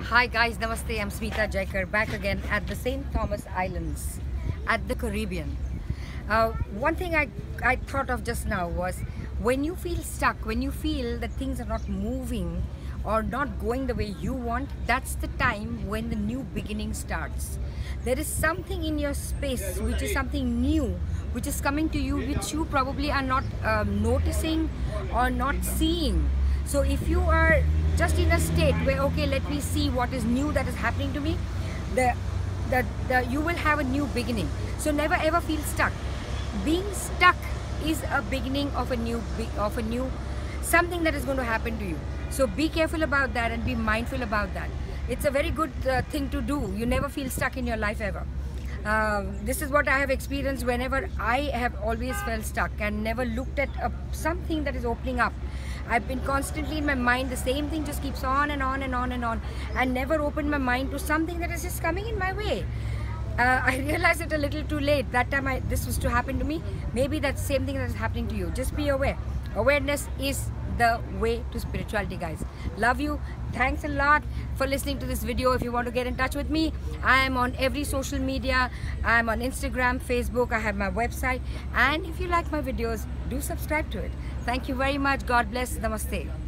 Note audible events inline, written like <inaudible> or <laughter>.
Hi guys, Namaste. I'm Smita Jayakar back again at the St. Thomas Islands at the Caribbean. Uh, one thing I, I thought of just now was when you feel stuck, when you feel that things are not moving or not going the way you want, that's the time when the new beginning starts. There is something in your space which is something new, which is coming to you, which you probably are not um, noticing or not seeing. So if you are just in a state where okay, let me see what is new that is happening to me, the the, the you will have a new beginning. So never ever feel stuck. Being stuck is a beginning of a new of a new something that is going to happen to you. So be careful about that and be mindful about that. It's a very good uh, thing to do. You never feel stuck in your life ever. Um, this is what I have experienced whenever I have always felt stuck and never looked at a, something that is opening up. I've been constantly in my mind, the same thing just keeps on and on and on and on and never opened my mind to something that is just coming in my way. Uh, I <laughs> realized it a little too late. That time I, this was to happen to me. Maybe that same thing that is happening to you. Just be aware. Awareness is the way to spirituality guys. Love you. Thanks a lot for listening to this video. If you want to get in touch with me i am on every social media. I'm on instagram facebook. I have my website. And if you like my videos do subscribe to it. Thank you very much. God bless. Namaste